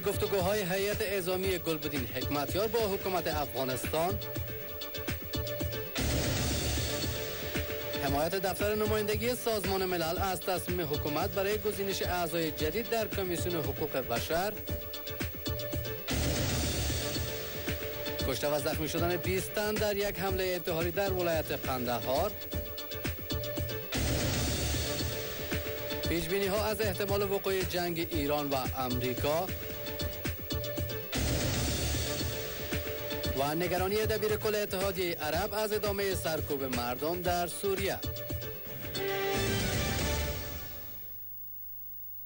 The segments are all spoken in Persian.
گفتگوهای هیئت اعزامی گلبدین حکمتیار با حکومت افغانستان. حمایت دفتر نمایندگی سازمان ملل از تصمیم حکومت برای گزینش اعضای جدید در کمیسیون حقوق بشر. کشته و زخمی شدن 20 تن در یک حمله انتحاری در ولایت قندهار. پیشبینی ها از احتمال وقوع جنگ ایران و امریکا. و نگرانی دبیر کل اتحادیه عرب از ادامه سرکوب مردم در سوریه.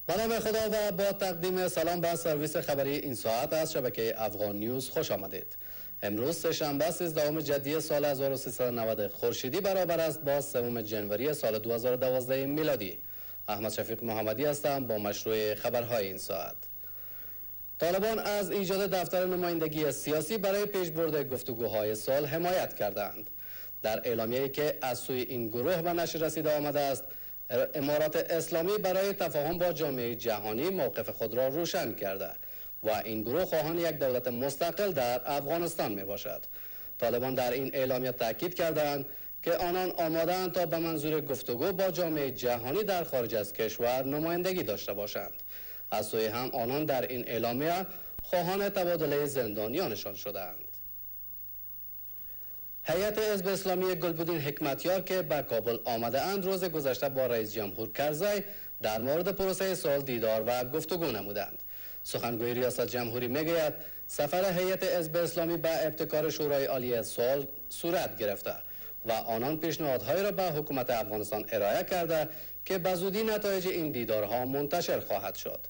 به خدا و با تقدیم سلام به سرویس خبری این ساعت از شبکه افغان نیوز خوش آمدید. امروز سهشنبه 13 جدی سال 1390 خورشیدی برابر است با سوم جنوری سال 2012 میلادی. احمد شفیق محمدی هستم با مشروع خبرهای این ساعت. طالبان از ایجاد دفتر نمایندگی سیاسی برای پیشبرد گفتگوهای سال حمایت کردند. در اعلامیه‌ای که از سوی این گروه به نشر رسیده آمده است امارات اسلامی برای تفاهم با جامعه جهانی موقف خود را روشن کرده و این گروه خواهان یک دولت مستقل در افغانستان می باشد طالبان در این اعلامیه تاکید کردند که آنان آمادهاند تا به منظور گفتگو با جامعه جهانی در خارج از کشور نمایندگی داشته باشند. از سوی هم آنان در این اعلامیه خواهان تبادله زندانیانشان شدند. هیئت حزب اسلامی گلبودین حکمتیار که به کابل آمده اند روز گذشته با رئیس جمهور کرزی در مورد پروسه سال دیدار و گفتگو نمودند. سخنگوی ریاست جمهوری می‌گوید سفر هیئت حزب اسلامی به ابتکار شورای عالی سال صورت گرفته و آنان پیشنهادهایی را به حکومت افغانستان ارائه کرده که به زودی نتایج این دیدارها منتشر خواهد شد.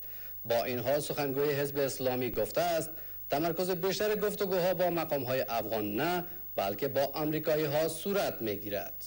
با این حال سخنگوی حزب اسلامی گفته است تمرکز بیشتر گفتگوها با مقام های افغان نه بلکه با امریکایی ها صورت می گیرد.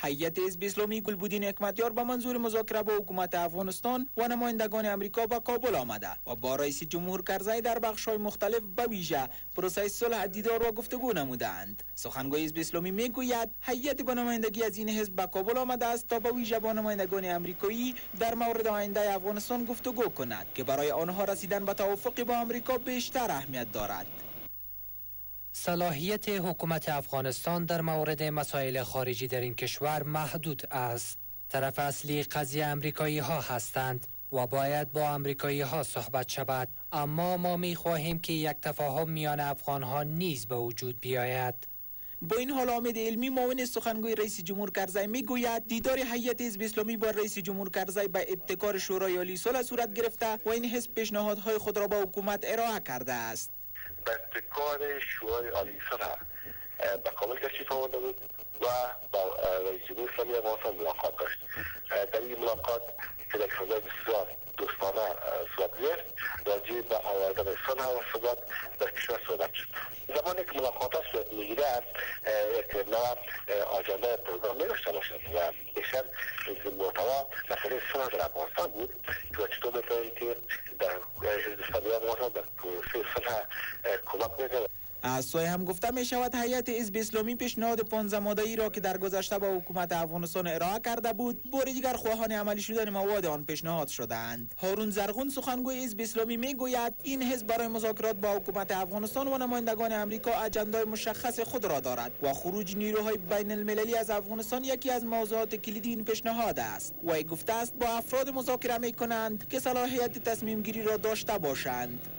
هیئت حزب اسلامی گلبودین حکمتیار به منظور مذاکره با حکومت افغانستان و نمایندگان امریکا به کابل آمده و با رئیس جمهور کرزی در های مختلف به ویژه پروسه صلح دیدار و گفتگو نمودند سخنگوی حزب اسلامی می‌گوید هیئت با نمایندگی از این حزب به کابل آمده است تا به ویژه با نمایندگان امریکایی در مورد آینده افغانستان گفتگو کند که برای آنها رسیدن به توافقی با امریکا بیشتر اهمیت دارد. صلاحیت حکومت افغانستان در مورد مسائل خارجی در این کشور محدود است. طرف اصلی قضیه امریکایی ها هستند و باید با امریکایی ها صحبت شود اما ما می خواهیم که یک تفاهم میان افغان ها نیز به وجود بیاید. با این حال آمد علمی معاون سخنگوی رئیس جمهور کرزی می‌گوید دیدار هیئت حزب اسلامی با رئیس جمهور کرزی به ابتکار شورای عالی صلح صورت گرفته و این حزب پیشنهادهای خود را به حکومت ارائه کرده است ابتکار شورای عالی سر به کامل تشریف آورده بود و با رئیس جمهور اسلامی افغانستان ملاقات داشت. در این ملاقات که در فضای بسیار دوستانه صورت گرفت راجع به آوردن صلح و ثبات در کشور صحبت شد. زمانی که ملاقات صورت می‌گیرد نوع آجنده پروگرام نوشته باشد و بیشتر محتوا مسئله صلح در افغانستان بود. که چطور می‌تونیم که در اسلامی افغانستان در پروسه صلح کمک می‌کنه از سوی هم گفته می شود هیئت حزب اسلامی پیشنهاد 15 ماده ای را که در گذشته با حکومت افغانستان ارائه کرده بود بار دیگر خواهان عملی شدن مواد آن پیشنهاد شدند هارون زرغون سخنگوی حزب اسلامی می گوید این حزب برای مذاکرات با حکومت افغانستان و نمایندگان امریکا اجندای مشخص خود را دارد و خروج نیروهای بین المللی از افغانستان یکی از موضوعات کلیدی این پیشنهاد است. و گفته است با افراد مذاکره می کنند که صلاحیت تصمیم گیری را داشته باشند.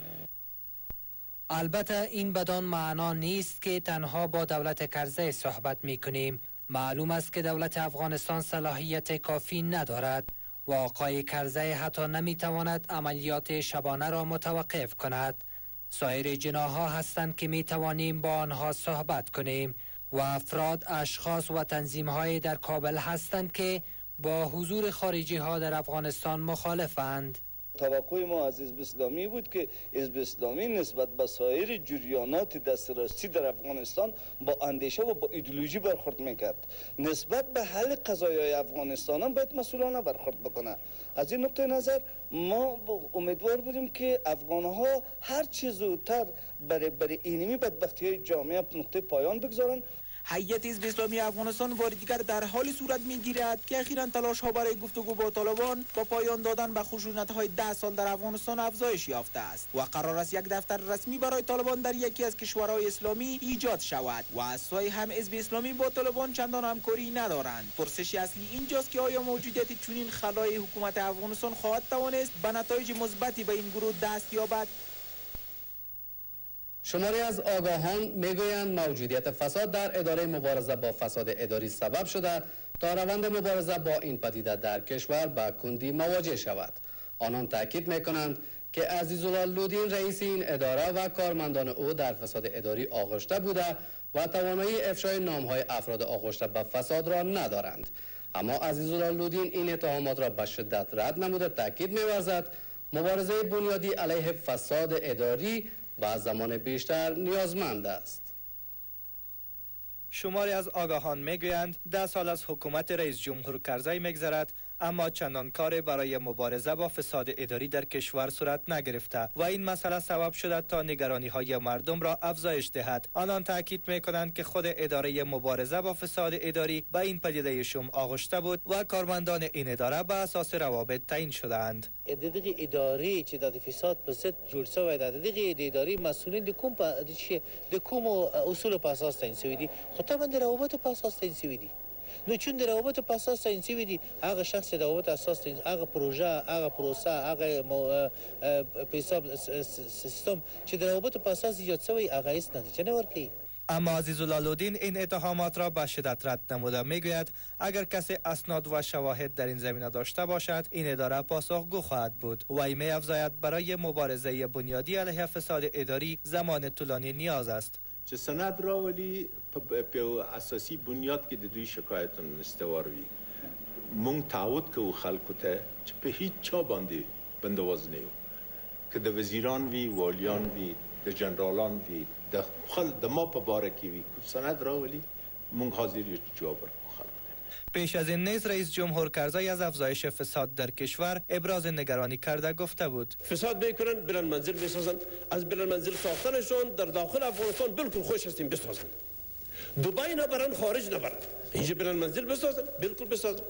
البته این بدان معنا نیست که تنها با دولت کرزی صحبت می کنیم. معلوم است که دولت افغانستان صلاحیت کافی ندارد و آقای کرزی حتی نمی تواند عملیات شبانه را متوقف کند. سایر جناها هستند که می توانیم با آنها صحبت کنیم و افراد، اشخاص و تنظیم های در کابل هستند که با حضور خارجی ها در افغانستان مخالفند. توقع ما از حزب اسلامی بود که حزب اسلامی نسبت به سایر جریانات دست در افغانستان با اندیشه و با ایدولوژی برخورد می‌کرد. نسبت به حل قضایای افغانستان هم باید مسئولانه برخورد بکنه. از این نقطه نظر ما امیدوار بودیم که افغان ها هر چیز زودتر برای برای اینمی بدبختی های جامعه نقطه پایان بگذارن هیئت حزب اسلامی افغانستان دیگر در حال صورت می‌گیرد که اخیرا تلاش ها برای گفتگو با طالبان با پایان دادن به خشونت های ده سال در افغانستان افزایش یافته است و قرار است یک دفتر رسمی برای طالبان در یکی از کشورهای اسلامی ایجاد شود و از سوی هم حزب اسلامی با طالبان چندان همکاری ندارند. پرسش اصلی اینجاست که آیا موجودیت چنین خلای حکومت افغانستان خواهد توانست به نتایج مثبتی به این گروه دست یابد؟ شماری از آگاهان می‌گویند موجودیت فساد در اداره مبارزه با فساد اداری سبب شده تا روند مبارزه با این پدیده در کشور به کندی مواجه شود. آنان تاکید می‌کنند که عزیزالله لودین رئیس این اداره و کارمندان او در فساد اداری آغشته بوده و توانایی افشای نامهای افراد آغشته به فساد را ندارند. اما عزیزالله لودین این اتهامات را به شدت رد نموده تاکید می‌ورزد مبارزه بنیادی علیه فساد اداری و زمان بیشتر نیازمند است. شماری از آگاهان می‌گویند ده سال از حکومت رئیس جمهور کرزی میگذرد اما چندان کار برای مبارزه با فساد اداری در کشور صورت نگرفته و این مسئله سبب شده تا نگرانی های مردم را افزایش دهد. آنان تاکید می کنند که خود اداره مبارزه با فساد اداری به این پدیده شم آغشته بود و کارمندان این اداره به اساس روابط تعیین شدهاند. دغه ادارې چې د فساد په ضد جوړ شوی ده دغه ادارې مسولین د کوم د کوم اصول په اساس تعیین شوي دي خو طبعا د روابطو په اساس نو چون د روابط په اساس تعیین شوي دي هغه شخص د روابط اساس هغه پروژه هغه پروسه هغه په حساب سیستم چې د روابط په اساس ایجاد شوی هغه هیڅ نتیجه نه ورکوي؟ اما عزیز لودین این اتهامات را به شدت رد نموده. می‌گوید اگر کسی اسناد و شواهد در این زمینه داشته باشد این اداره پاسخگو خواهد بود. وی می افزاید برای مبارزه بنیادی علیه فساد اداری زمان طولانی نیاز است. چې سند راولي په اساسي بنیاد کې د دوی شکایتونه استوار وي مونږ تعهد کوو خلکو ته چې په هیڅ چا باندې بندواز نه یو که د وزیران وی والیان وی د جنرالان وی د خل د ما په باره کې وی سند راولي مونږ حاضر یو جواب پیش از این نیز رئیس جمهور کرزی از افزایش فساد در کشور ابراز نگرانی کرده گفته بود فساد میکنن بلند منزل بسازن از بلند منزل ساختنشون در داخل افغانستان بالکل خوش هستیم بسازن دبی نبرن خارج نبرن. اینجا بلند منزل بسازن؟ بالکل بسازن.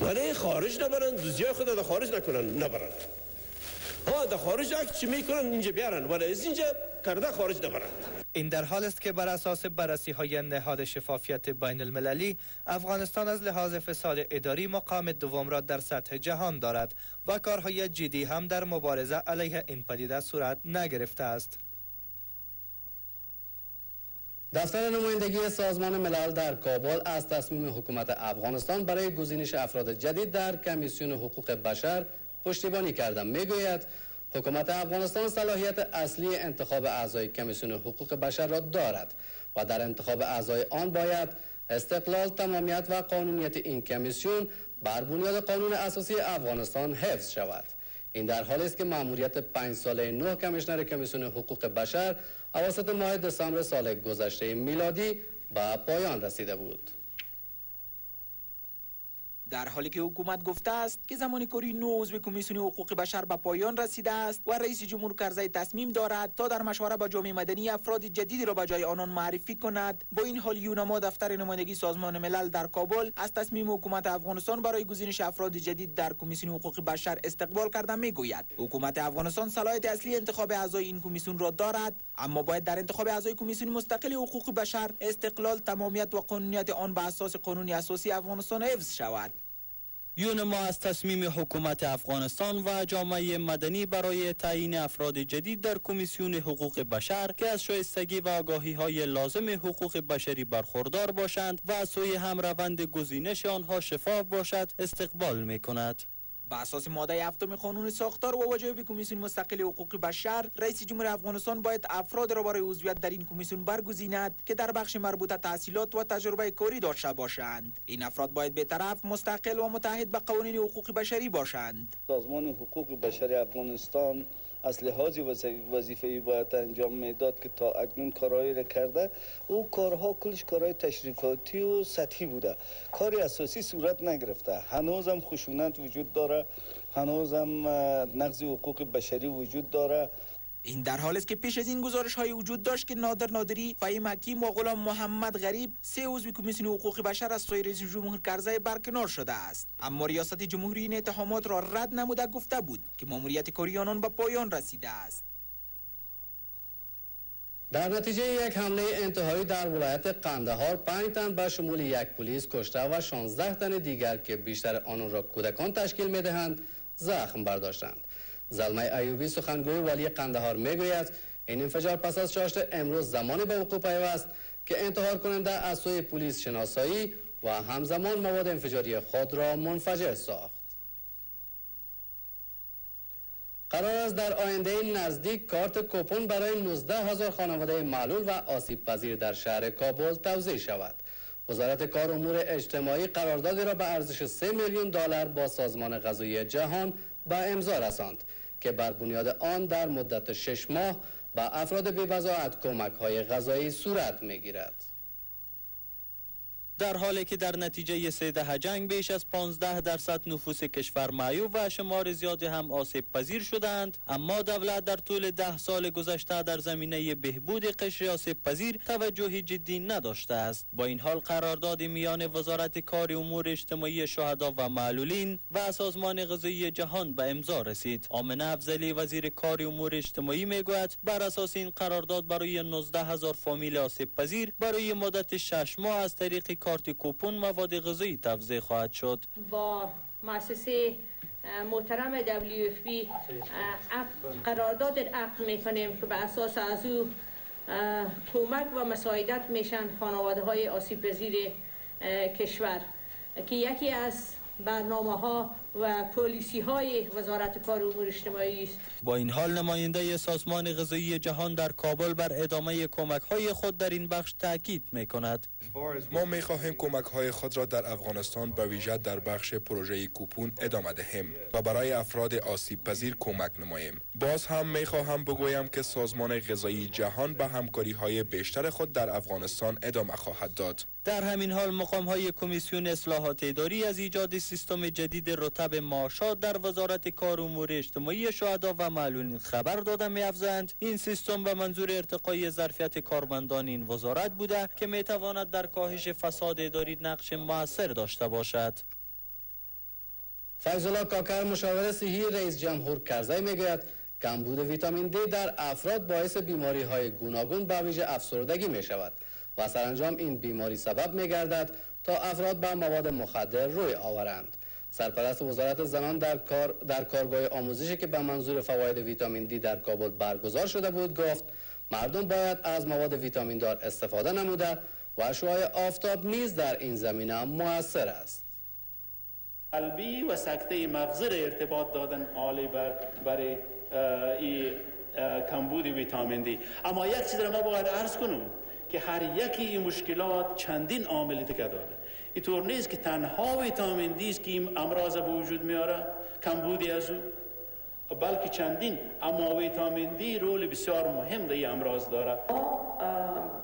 ولی خارج نبرن دوزیای خود در خارج نکنن نبرن. ها در خارج چی می‌کنن؟ اینجا بیارن. ولی از اینجا کرده خارج نبرن. این در حال است که بر اساس بررسی های نهاد شفافیت بین المللی افغانستان از لحاظ فساد اداری مقام دوم را در سطح جهان دارد و کارهای جدی هم در مبارزه علیه این پدیده صورت نگرفته است. دفتر نمایندگی سازمان ملل در کابل از تصمیم حکومت افغانستان برای گزینش افراد جدید در کمیسیون حقوق بشر پشتیبانی کرده می‌گوید حکومت افغانستان صلاحیت اصلی انتخاب اعضای کمیسیون حقوق بشر را دارد و در انتخاب اعضای آن باید استقلال تمامیت و قانونیت این کمیسیون بر بنیاد قانون اساسی افغانستان حفظ شود. این در حالی است که مأموریت پنج ساله نه کمیشنر کمیسیون حقوق بشر اواسط ماه دسامبر سال گذشته میلادی به پایان رسیده بود. در حالی که حکومت گفته است که زمان کاری نو عضو کمیسیون حقوق بشر به پایان رسیده است و رئیس جمهور کرزی تصمیم دارد تا در مشوره با جامعه مدنی افراد جدیدی را به جای آنان معرفی کند. با این حال یونما دفتر نمایندگی سازمان ملل در کابل از تصمیم حکومت افغانستان برای گزینش افراد جدید در کمیسیون حقوق بشر استقبال کرده می‌گوید. حکومت افغانستان صلاحیت اصلی انتخاب اعضای این کمیسیون را دارد اما باید در انتخاب اعضای کمیسیون مستقل حقوق بشر استقلال تمامیت و قانونیت آن بر اساس قانون اساسی افغانستان حفظ شود. یونما از تصمیم حکومت افغانستان و جامعه مدنی برای تعیین افراد جدید در کمیسیون حقوق بشر که از شایستگی و آگاهی های لازم حقوق بشری برخوردار باشند و از سوی هم روند گزینش آنها شفاف باشد استقبال می کند. به اساس ماده هفتم قانون ساختار و وجایب کمیسیون مستقل حقوق بشر رئیس جمهور افغانستان باید افراد را برای عضویت در این کمیسیون برگزیند که در بخش مربوطه تحصیلات و تجربه کاری داشته باشند. این افراد باید به طرف مستقل و متحد به قوانین حقوق بشری باشند. سازمان حقوق بشری افغانستان از لحاظ وظیفه باید انجام می‌داد که تا اکنون کارهایی را کرده او کارها کلش کارهای تشریفاتی و سطحی بوده. کاری اساسی صورت نگرفته. هنوزم خشونت وجود داره. هنوزم نقض حقوق بشری وجود داره. این در حالی است که پیش از این گزارش های وجود داشت که نادر نادری، فهیم حکیم و غلام محمد غریب سه عضو کمیسیون حقوق بشر از سوی رئیس جمهور کرزی برکنار شده است. اما ریاست جمهوری این اتهامات را رد نموده گفته بود که ماموریت کاری آنان به پایان رسیده است. در نتیجه یک حمله انتهایی در ولایت قندهار پنج تن به شمول یک پلیس کشته و 16 تن دیگر که بیشتر آنان را کودکان تشکیل می‌دهند زخم برداشتند. زلمه ایوبی سخنگوی والی قندهار می‌گوید این انفجار پس از چاشت امروز زمانی به وقوع پیوست که انتحار کننده از سوی پلیس شناسایی و همزمان مواد انفجاری خود را منفجر ساخت قرار است در آینده نزدیک کارت کوپون برای 19 هزار خانواده معلول و آسیب پذیر در شهر کابل توزیع شود. وزارت کار امور اجتماعی قراردادی را به ارزش 3 میلیون دلار با سازمان غذایی جهان به امضا رساند که بر بنیاد آن در مدت 6 ماه به افراد بی‌وضاحت کمک های غذایی صورت می‌گیرد. در حالی که در نتیجه سه دهه جنگ بیش از 15 درصد نفوس کشور معیوب و شمار زیادی هم آسیب پذیر شدند اما دولت در طول ده سال گذشته در زمینه بهبود قشر آسیب پذیر توجهی جدی نداشته است. با این حال قرارداد میان وزارت کار امور اجتماعی شهدا و معلولین و سازمان غذایی جهان به امضا رسید. آمنه افزلی وزیر کار امور اجتماعی می‌گوید بر اساس این قرارداد برای 19 هزار فامیل آسیب پذیر برای مدت 6 ماه از طریق کارت کوپون مواد غذایی توزیع خواهد شد. با مؤسسه محترم WFP قرارداد عقد می‌کنیم که به اساس از او کمک و مساعدت میشن خانواده های آسیب پذیر کشور. که یکی از برنامه ها و پلیسی های وزارت کار امور اجتماعی است. با این حال نماینده سازمان غذایی جهان در کابل بر ادامه کمک های خود در این بخش تاکید می کند ما می خواهیم کمک های خود را در افغانستان به ویژه در بخش پروژه کوپون ادامه دهیم و برای افراد آسیب پذیر کمک نماییم. باز هم می خواهم بگویم که سازمان غذایی جهان به همکاری های بیشتر خود در افغانستان ادامه خواهد داد. در همین حال مقام های کمیسیون اصلاحات اداری از ایجاد سیستم جدید رتب معاشات در وزارت کار امور اجتماعی شهدا و معلولین خبر داده می افزند این سیستم به منظور ارتقای ظرفیت کارمندان این وزارت بوده که می تواند در کاهش فساد اداری نقش موثر داشته باشد. فیضالله کاکر مشاور صحی رئیس جمهور کرزی می‌گوید کمبود ویتامین دی در افراد باعث بیماری های گوناگون به ویژه افسردگی می شود و سرانجام این بیماری سبب می گردد تا افراد به مواد مخدر روی آورند. سرپرست وزارت زنان در کار در کارگاه آموزشی که به منظور فواید ویتامین دی در کابل برگزار شده بود گفت مردم باید از مواد ویتامین دار استفاده نموده و شعاع آفتاب نیز در این زمینه موثر است. قلبی و سکته مغزی ارتباط دادن عالی بر برای این کمبود ویتامین دی. اما یک چیز را ما باید عرض کنم که هر یکی این مشکلات چندین عامل دیگه داره. اینطور نیست که تنها ویتامین دی است که این امراض به وجود میاره. کمبودی از او. بلکه چندین اما ویتامین دی رول بسیار مهم در این امراض داره.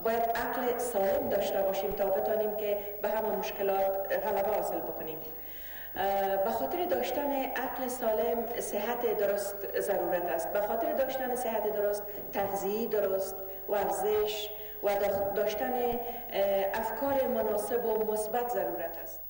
باید عقل سالم داشته باشیم تا بتانیم که به همه مشکلات غلبه حاصل بکنیم. به خاطر داشتن عقل سالم صحت درست ضرورت است. به خاطر داشتن صحت درست تغذیه درست ورزش و داشتن افکار مناسب و مثبت ضرورت است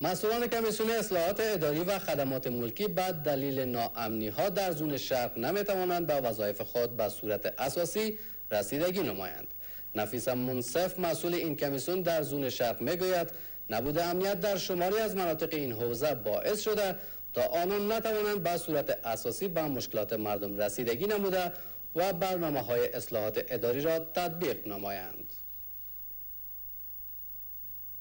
مسئولان کمیسیون اصلاحات اداری و خدمات ملکی بعد دلیل ناامنی ها در زون شرق نمی توانند به وظایف خود به صورت اساسی رسیدگی نمایند. نفیس منصف مسئول این کمیسیون در زون شرق می گوید نبود امنیت در شماری از مناطق این حوزه باعث شده تا آنان نتوانند به صورت اساسی به مشکلات مردم رسیدگی نموده و برنامه های اصلاحات اداری را تطبیق نمایند.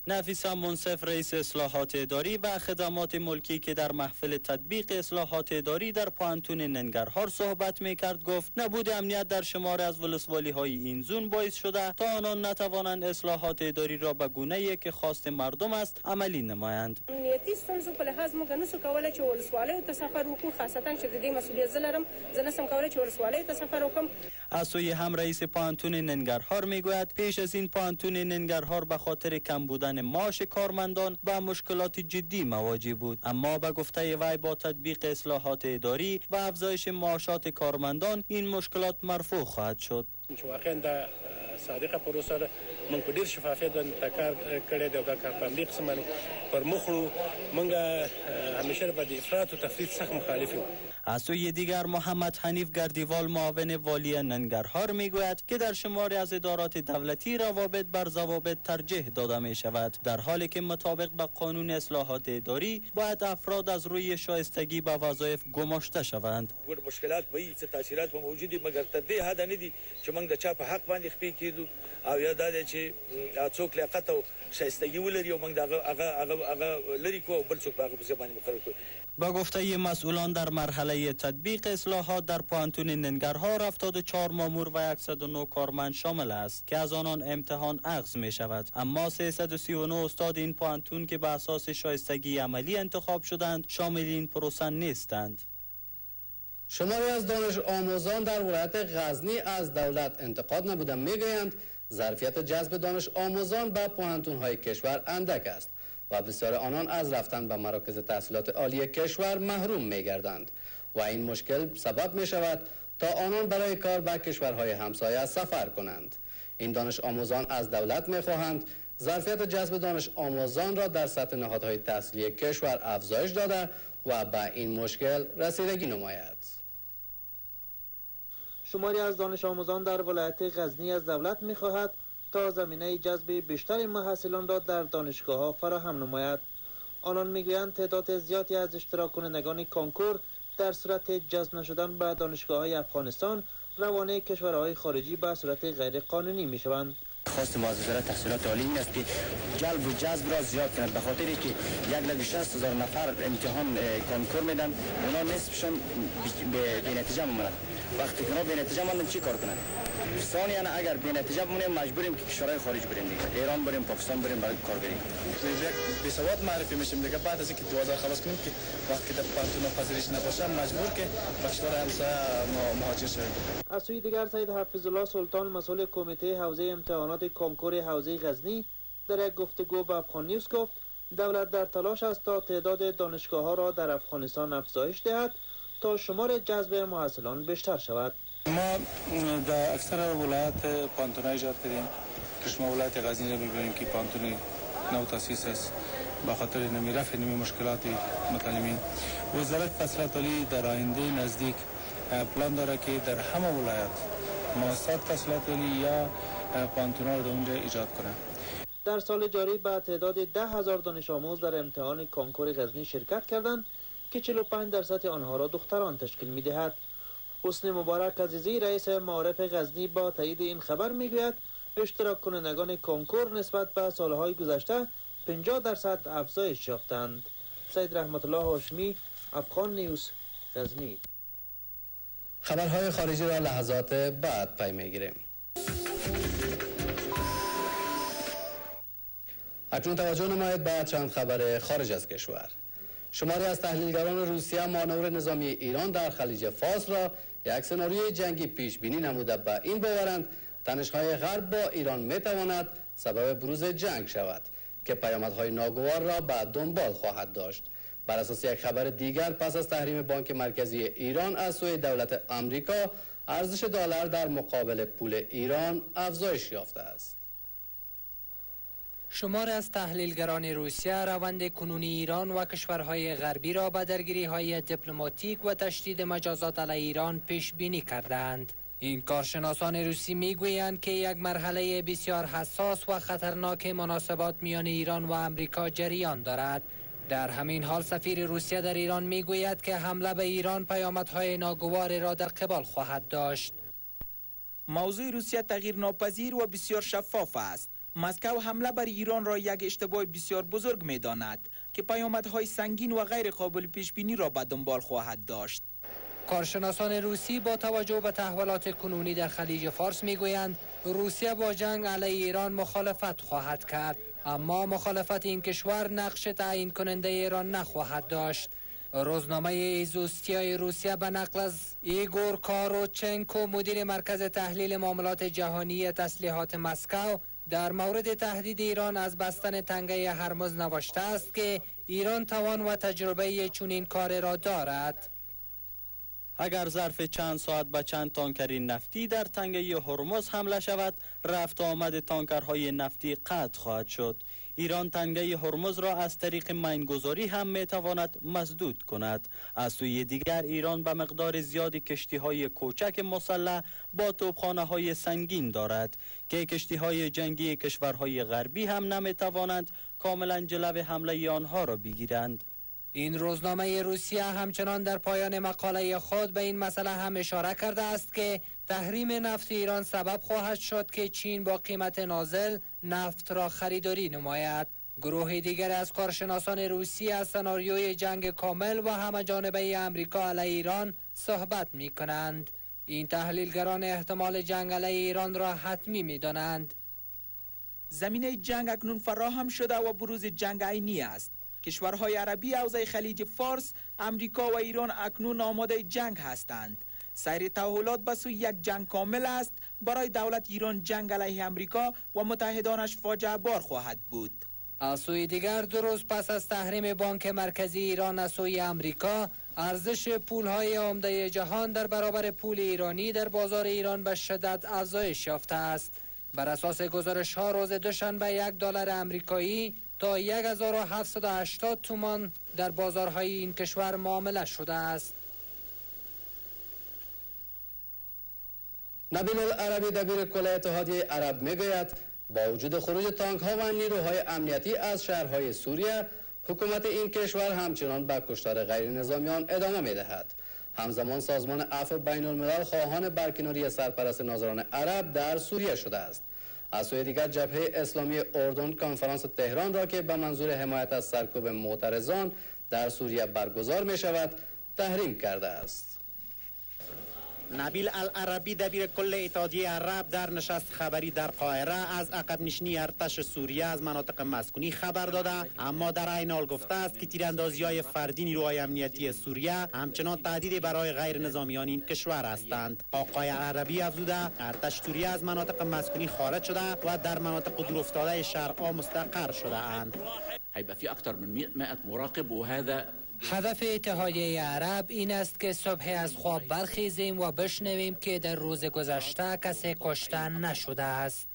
نفیسا منصف رئیس اصلاحات اداری و خدمات ملکی که در محفل تطبیق اصلاحات اداری در پانتون ننگرهار صحبت می کرد گفت نبود امنیت در شمار از ولسوالی های این زون باعث شده تا آنان نتوانند اصلاحات اداری را به گونه ای که خواست مردم است عملی نمایند. امنیتی ستونزو په لحاظ موږ چې ته سفر وکړو. خاصتا چې د دې مسؤلیت زه لرم زه نسم کولای چې ولسوالیو ته سفر وکړم. از سوی هم رئیس پانتون ننگرهار می‌گوید پیش از این پانتون ننگرهار به خاطر کم بودن گرفتن معاش کارمندان به مشکلات جدی مواجه بود. اما به گفته وی با تطبیق اصلاحات اداری و افزایش معاشات کارمندان این مشکلات مرفوع خواهد شد. واقعا در صادقه پروسه من په شفافیت باندې کار کړی دی او دا کار په قسم پر مخ موږ همیشه به افراط و تفرید سخت مخالف یو از سوی دیگر محمد حنیف گردیوال معاون والی ننگرهار می‌گوید که در شماری از ادارات دولتی روابط بر ضوابط ترجیح داده می شود در حالی که مطابق به قانون اصلاحات اداری باید افراد از روی شایستگی به وظایف گماشته شوند. مشکلات به څه تاثیرات موجودی مګر تر دې حد نه دي چې موږ د چا په حق باندې خپې کیدو او یا دا چې څوک لیاقت او شایستگی ولري او موږ دغه هغه هغه لري کو بل څوک هغه په باندې مقرر کړو با گفته مسئولان در مرحله تطبیق اصلاحات در پانتون ننگرهار 74 مامور و 109 کارمند شامل است که از آنان امتحان عقض می شود. اما 339 استاد این پانتون که به اساس شایستگی عملی انتخاب شدند شامل این پروسه نیستند. شماری از دانش آموزان در ولایت غزنی از دولت انتقاد نبودن می‌گویند ظرفیت جذب دانش آموزان به پوهنتون های کشور اندک است و بسیار آنان از رفتن به مراکز تحصیلات عالی کشور محروم می گردند و این مشکل سبب می شود تا آنان برای کار به کشورهای همسایه سفر کنند. این دانش آموزان از دولت می خواهند ظرفیت جذب دانش آموزان را در سطح نهادهای تحصیلی کشور افزایش داده و به این مشکل رسیدگی نماید. شماری از دانش آموزان در ولایت غزنی از دولت می خواهد تا زمینه جذب بیشتر محصلان را در دانشگاه ها فراهم نماید. آنان می‌گویند تعداد زیادی از اشتراک کنندگان کانکور در صورت جذب نشدن به دانشگاه های افغانستان روانه کشورهای خارجی به صورت غیر قانونی می شوند خواست ما از وزارت تحصیلات عالی این است که جلب و جذب را زیاد کند به خاطر که یک لگ هزار نفر امتحان کانکور میدن اونا نصفشان به نتیجه میمونند وقتی که اونا به نتیجه ماندن چی کار کنند ثانیا اگر به نتیجه بمونیم مجبوریم که کشورهای خارج بریم دیگه. ایران بریم پاکستان بریم برای کار بریم. به سواد معرفی میشیم دیگه. بعد از اینکه 2000 خلاص کنیم که وقتی در پانتون پذیرش نباشه مجبور که به کشور همسایه مهاجر شویم. از سوی دیگر سید حفظ الله سلطان مسئول کمیته حوزه امتحانات کنکور حوزه غزنی در یک گفتگو با افغان نیوز گفت دولت در تلاش است تا تعداد دانشگاه ها را در افغانستان افزایش دهد. تا شمار جذب محصلان بیشتر شود. ما در اکثر ولایت پانتون ایجاد کردیم. که شما ولایت غزنی را ببینید که پانتون نو تاسیس است. با خاطر نمی رفع نمی مشکلات متعلمین. وزارت تحصیلات عالی در آینده نزدیک پلان داره که در همه ولایت مؤسسات تحصیلات عالی یا پانتون را در اونجا ایجاد کنه. در سال جاری به تعداد ده هزار دانش آموز در امتحان کانکور غزنی شرکت کردند. که 45 درصد آنها را دختران تشکیل می دهد حسن مبارک عزیزی رئیس معارف غزنی با تایید این خبر می‌گوید اشتراک کنندگان کنکور نسبت به سالهای گذشته 50 درصد افزایش یافتند. سید رحمت الله هاشمی افغان نیوز غزنی. خبرهای خارجی را لحظات بعد پی می‌گیریم. اکنون توجه نمایید به چند خبر خارج از کشور. شماری از تحلیلگران روسیه مانور نظامی ایران در خلیج فارس را یک سناریوی جنگی پیش بینی نموده. به این باورند تنشهای غرب با ایران می تواند سبب بروز جنگ شود که پیامدهای ناگوار را به دنبال خواهد داشت. بر اساس یک خبر دیگر پس از تحریم بانک مرکزی ایران از سوی دولت آمریکا ارزش دلار در مقابل پول ایران افزایش یافته است. شمار از تحلیلگران روسیه روند کنونی ایران و کشورهای غربی را به درگیری های دیپلماتیک و تشدید مجازات علیه ایران پیش بینی کردند. این کارشناسان روسی می‌گویند که یک مرحله بسیار حساس و خطرناک مناسبات میان ایران و امریکا جریان دارد. در همین حال سفیر روسیه در ایران می‌گوید که حمله به ایران پیامدهای ناگوار را در قبال خواهد داشت. موضوع روسیه تغییر ناپذیر و بسیار شفاف است. مسکو حمله بر ایران را یک اشتباه بسیار بزرگ می داند که پیامدهای سنگین و غیر قابل پیش بینی را به دنبال خواهد داشت. کارشناسان روسی با توجه به تحولات کنونی در خلیج فارس می گویند روسیه با جنگ علیه ایران مخالفت خواهد کرد اما مخالفت این کشور نقش تعیین کننده ایران نخواهد داشت روزنامه ایزوستیای روسیه به نقل از ایگور کاروچنکو مدیر مرکز تحلیل معاملات جهانی تسلیحات مسکو در مورد تهدید ایران از بستن تنگه هرمز نوشته است که ایران توان و تجربه چنین کار را دارد. اگر ظرف چند ساعت به چند تانکری نفتی در تنگه هرمز حمله شود رفت آمد تانکرهای نفتی قطع خواهد شد. ایران تنگه هرمز را از طریق مینگذاری هم می تواند مسدود کند. از سوی دیگر ایران به مقدار زیاد کشتی های کوچک مسلح با توپخانه های سنگین دارد که کشتی های جنگی کشورهای غربی هم نمی توانند کاملا جلو حمله آنها را بگیرند. این روزنامه روسیه همچنان در پایان مقاله خود به این مسئله هم اشاره کرده است که تحریم نفت ایران سبب خواهد شد که چین با قیمت نازل نفت را خریداری نماید گروه دیگر از کارشناسان روسی از سناریوی جنگ کامل و همه جانبه امریکا علیه ایران صحبت می کنند. این تحلیلگران احتمال جنگ علیه ایران را حتمی می دانند. زمینه جنگ اکنون فراهم شده و بروز جنگ عینی است. کشورهای عربی حوزه خلیج فارس، امریکا و ایران اکنون آماده جنگ هستند. سیر تحولات به سوی یک جنگ کامل است. برای دولت ایران جنگ علیه امریکا و متحدانش فاجعه بار خواهد بود. از سوی دیگر دو روز پس از تحریم بانک مرکزی ایران از سوی امریکا ارزش پول های عمده جهان در برابر پول ایرانی در بازار ایران به شدت افزایش یافته است. بر اساس گزارش ها روز دوشنبه یک دلار امریکایی تا 1780 تومان در بازارهای این کشور معامله شده است. نبیل العربی دبیر کل اتحادیه عرب می‌گوید با وجود خروج تانک ها و نیروهای امنیتی از شهرهای سوریه حکومت این کشور همچنان به کشتار غیر نظامیان ادامه می دهد. همزمان سازمان عفو بین الملل خواهان برکناری سرپرست ناظران عرب در سوریه شده است. از سوی دیگر جبهه اسلامی اردن کنفرانس تهران را که به منظور حمایت از سرکوب معترضان در سوریه برگزار می شود تحریم کرده است. نبیل العربی دبیر کل اتحادیه عرب در نشست خبری در قاهره. از عقب نشینی ارتش سوریه از مناطق مسکونی خبر داده. اما در عین حال گفته است که تیراندازی های فردی نیروهای امنیتی سوریه همچنان تهدید برای غیر نظامیان این کشور هستند. آقای عربی افزوده ارتش سوریه از مناطق مسکونی خارج شده و در مناطق دورافتاده شرقا مستقر شده اند. هيبقى في اكثر من 100 مراقب وهذا هدف اتحادیه عرب این است که صبح از خواب برخیزیم و بشنویم که در روز گذشته کسی کشتن نشده است.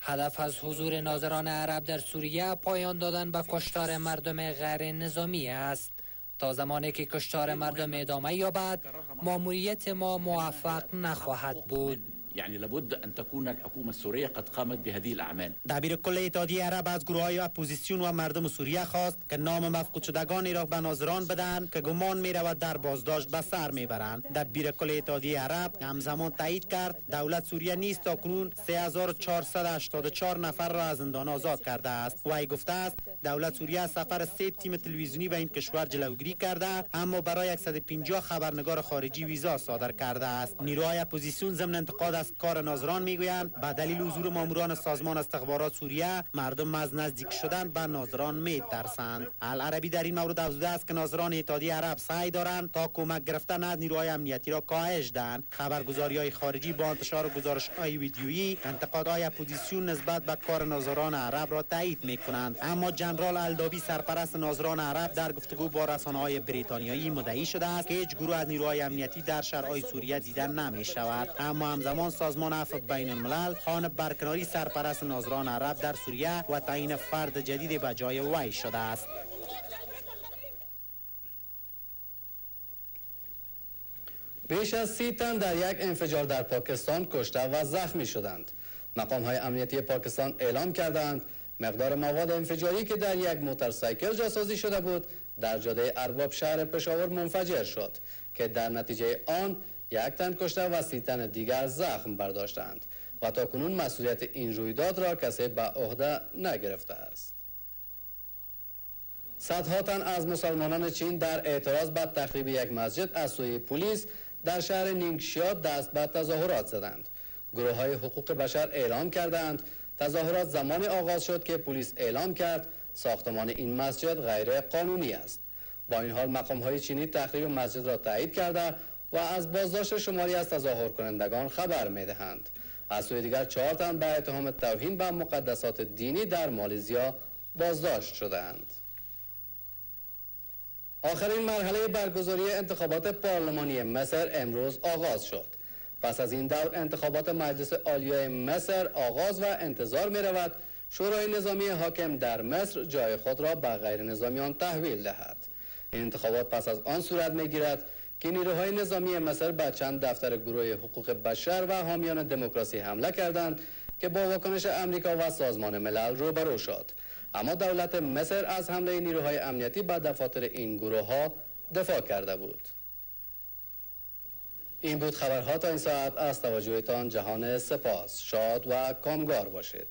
هدف از حضور ناظران عرب در سوریه پایان دادن به کشتار مردم غیر نظامی است. تا زمانی که کشتار مردم ادامه یابد، ماموریت ما موفق نخواهد بود. يعني لابد ان تكون الحكومه السوريه قد قامت بهذه الاعمال دبیر کل اتحادیه عرب از گروه های اپوزیسیون و مردم سوریه خواست که نام مفقود شدگانی را به ناظران بدهند که گمان می رود در بازداشت به سر می برند دبیر کل اتحادیه عرب همزمان تایید کرد دولت سوریه نیز تا کنون 3484 نفر را از زندان آزاد کرده است. وی گفته است دولت سوریه از سفر سه تیم تلویزیونی به این کشور جلوگیری کرده اما برای 150 خبرنگار خارجی ویزا صادر کرده است. نیروهای اپوزیسیون ضمن انتقاد از کار ناظران می‌گویند به دلیل حضور ماموران سازمان استخبارات سوریه مردم از نزدیک شدن به ناظران می ترسند العربی در این مورد افزوده است که ناظران اتحادیه عرب سعی دارند تا کمک گرفتن از نیروهای امنیتی را کاهش دهند. خبرگزاری های خارجی با انتشار گزارش های ویدیویی انتقادهای اپوزیسیون نسبت به کار ناظران عرب را تایید می کنند اما جنرال الدابی سرپرست ناظران عرب در گفتگو با رسانه های بریتانیایی مدعی شده است که هیچ گروهی از نیروهای امنیتی در شهرهای سوریه دیدن نمی شود اما همزمان سازمان عفو بین الملل خان برکناری سرپرست ناظران عرب در سوریه و تعیین فرد جدید به جای وی شده است بیش از سی تن در یک انفجار در پاکستان کشته و زخمی شدند. مقام های امنیتی پاکستان اعلام کردند مقدار مواد انفجاری که در یک موتورسایکل جاسازی شده بود در جاده ارباب شهر پشاور منفجر شد که در نتیجه آن یک تن کشته و سی تن دیگر زخم برداشتند و تا کنون مسئولیت این رویداد را کسی به عهده نگرفته است. صدها تن از مسلمانان چین در اعتراض به تخریب یک مسجد از سوی پلیس در شهر نینگشیا دست به تظاهرات زدند. گروه های حقوق بشر اعلام کردند تظاهرات زمان آغاز شد که پلیس اعلام کرد ساختمان این مسجد غیر قانونی است. با این حال مقام های چینی تخریب مسجد را تایید کرده و از بازداشت شماری از تظاهر کنندگان خبر می دهند. از سوی دیگر چهار تن به اتهام توهین به مقدسات دینی در مالیزیا بازداشت شدند. آخرین مرحله برگزاری انتخابات پارلمانی مصر امروز آغاز شد. پس از این دور انتخابات مجلس عالیه مصر آغاز و انتظار می رود شورای نظامی حاکم در مصر جای خود را به غیر نظامیان تحویل دهد. این انتخابات پس از آن صورت می گیرد که نیروهای نظامی مصر به چند دفتر گروه حقوق بشر و حامیان دموکراسی حمله کردند که با واکنش امریکا و سازمان ملل روبرو شد. اما دولت مصر از حمله نیروهای امنیتی به دفاتر این گروه ها دفاع کرده بود. این بود خبرها تا این ساعت از توجهتان جهان سپاس شاد و کامگار باشید